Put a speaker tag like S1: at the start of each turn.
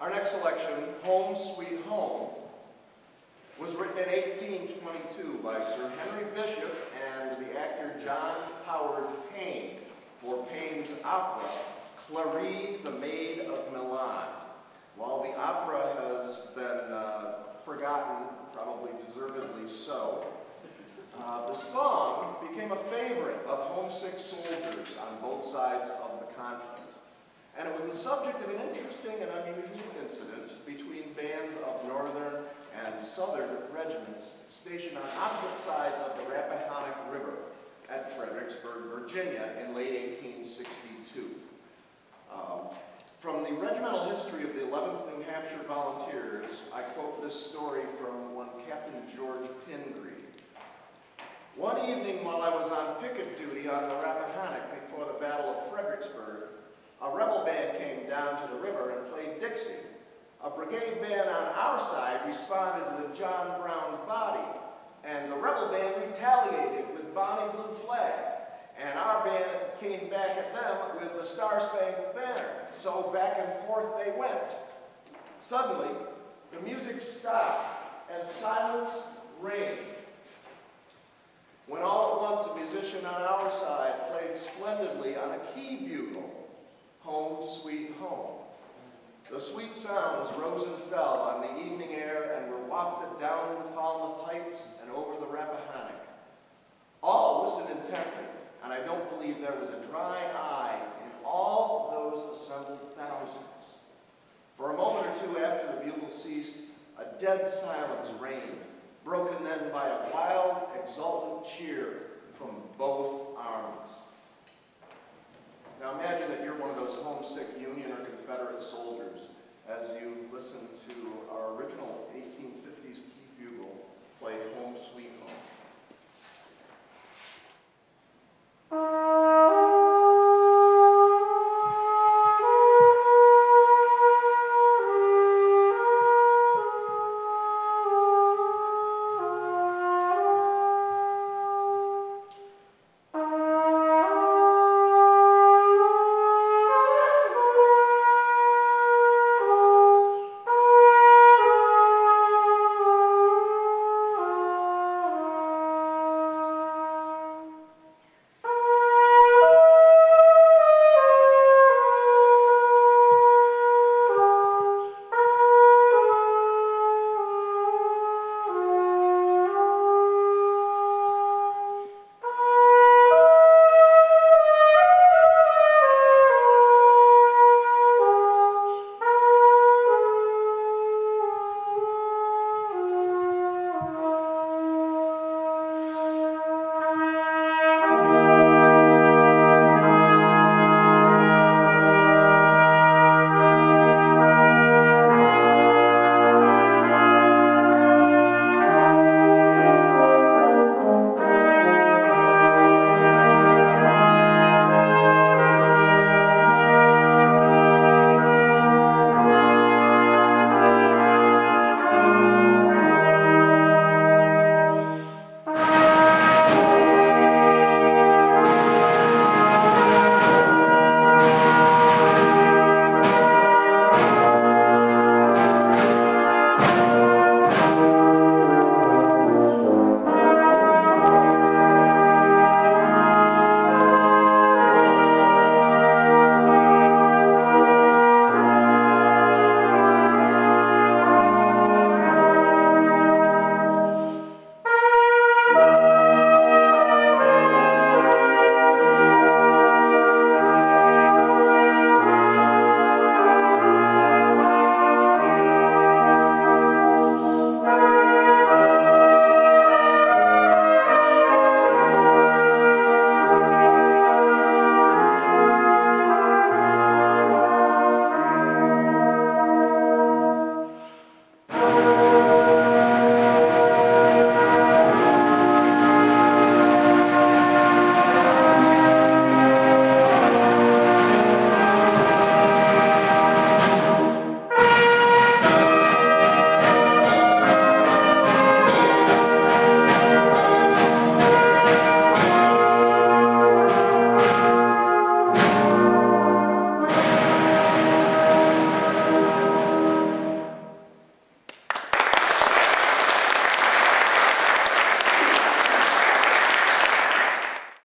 S1: Our next selection, Home Sweet Home, was written in 1822 by Sir Henry Bishop and the actor John Howard Payne for Payne's opera, Clari the Maid of Milan. While the opera has been uh, forgotten, probably deservedly so, uh, the song became a favorite of homesick soldiers on both sides of the conflict. And it was the subject of an interesting and unusual southern regiments stationed on opposite sides of the Rappahannock River at Fredericksburg, Virginia in late 1862. Um, from the regimental history of the 11th New Hampshire Volunteers, I quote this story from one Captain George Pingree. One evening while I was on picket duty on the Rappahannock before the Battle of Fredericksburg, a rebel band came down to the river and played Dixie. A brigade band on our side responded with John Brown's body, and the rebel band retaliated with Bonnie Blue Flag, and our band came back at them with the Star Spangled Banner. So back and forth they went. Suddenly, the music stopped and silence reigned. When all at once a musician on our side played splendidly on a key bugle, Home Sweet Home. The sweet sounds rose and fell on the evening air and were wafted down the Falmouth Heights and over the Rappahannock. All listened intently, and I don't believe there was a dry eye in all those assembled thousands. For a moment or two after the bugle ceased, a dead silence reigned, broken then by a wild, exultant cheer from both armies. Now imagine that you're one of those homesick Union Confederate soldiers as you listen to our original 1850s key bugle play